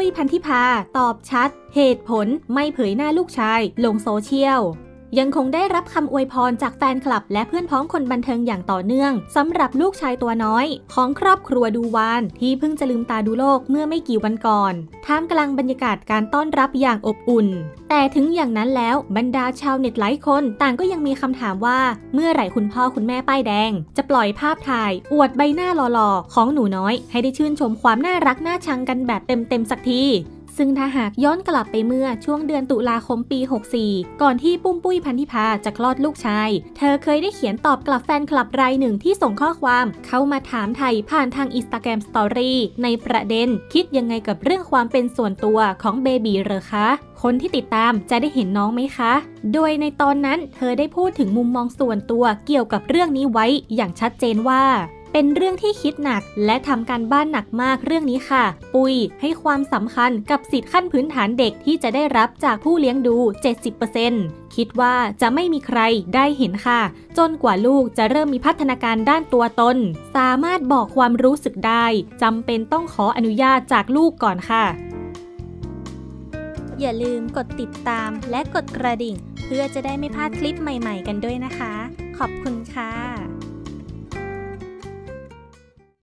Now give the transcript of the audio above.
ุ้ยพันธิพา ตอบชัด เหตุผลไม่เผยหน้าลูกชาย ลงโซเชียล ยังคงได้รับคำอวยพรจากแฟนคลับ และเพื่อนพ้องคนบันเทิงอย่างต่อเนื่องสำหรับลูกชายตัวน้อย ของครอบครัวดูวาน ที่เพิ่งจะลืมตาดูโลกเมื่อไม่กี่วันก่อนท่ามกลางบรรยากาศการต้อนรับอย่างอบอุ่น แต่ถึงอย่างนั้นแล้วบรรดาชาวเน็ตหลายคนต่างก็ยังมีคำถามว่า เมื่อไหร่คุณพ่อคุณแม่ป้ายแดง จะปล่อยภาพถ่าย อวดใบหน้าหล่อๆของหนูน้อย ให้ได้ชื่นชมความน่ารักน่าชังกันแบบเต็มๆสักที ซึ่งถ้าหากย้อนกลับไปเมื่อช่วงเดือนตุลาคมปี 64 ก่อนที่ปุ้มปุ้ยพันธิพาจะคลอดลูกชาย เธอเคยได้เขียนตอบกลับแฟนคลับรายหนึ่งที่ส่งข้อความ เข้ามาถามไทยผ่านทางอินสตาแกรมสตอรี่ในประเด็น คิดยังไงกับเรื่องความเป็นส่วนตัวของเบบีเหรอคะ คนที่ติดตามจะได้เห็นน้องไหมคะ โดยในตอนนั้นเธอได้พูดถึงมุมมองส่วนตัวเกี่ยวกับเรื่องนี้ไว้อย่างชัดเจนว่า เป็นเรื่องที่คิดหนักและทำการบ้านหนักมากเรื่องนี้ค่ะ ปุยให้ความสำคัญกับสิทธิขั้นพื้นฐานเด็กที่จะได้รับจากผู้เลี้ยงดู 70%คิดว่าจะไม่มีใครได้เห็นค่ะ จนกว่าลูกจะเริ่มมีพัฒนาการด้านตัวตน สามารถบอกความรู้สึกได้จำเป็นต้องขออนุญาตจากลูกก่อนค่ะ อย่าลืมกดติดตามและกดกระดิ่ง เพื่อจะได้ไม่พลาดคลิปใหม่ ๆ กันด้วยนะคะ ขอบคุณค่ะ